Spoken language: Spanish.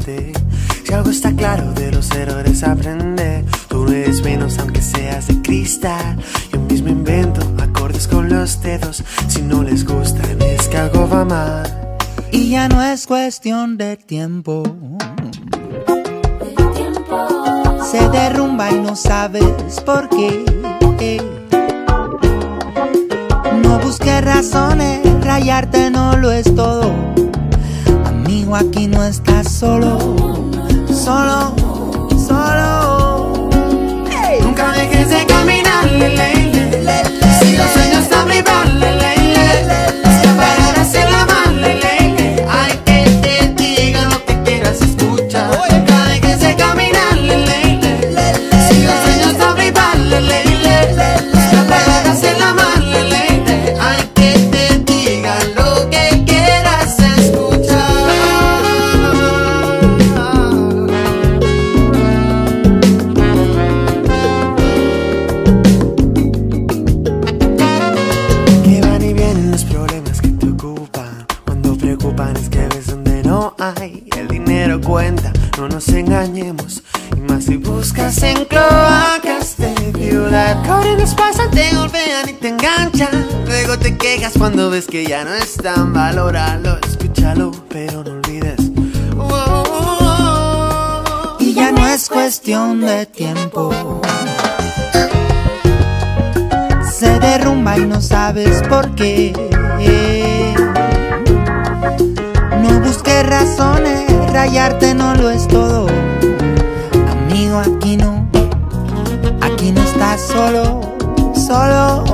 Si algo está claro de los errores aprende. Tú eres menos aunque seas de cristal. Yo mismo invento acordes con los dedos. Si no les gusta es que algo va mal. Y ya no es cuestión de tiempo. Se derrumba y no sabes por qué. No busques razones, rayarte no lo es todo. Aquí no estás solo, solo, solo. Nunca dejes de caminar, que ves donde no hay. El dinero cuenta, no nos engañemos. Y más si buscas en cloacas de. Corren los pasan, te golpean y te enganchan. Luego te quejas cuando ves que ya no están. Valóralo, escúchalo, pero no olvides. Y ya no es cuestión de tiempo. Se derrumba y no sabes por qué. razones, rayarte no lo es todo. Amigo, aquí no, aquí no estás solo, solo.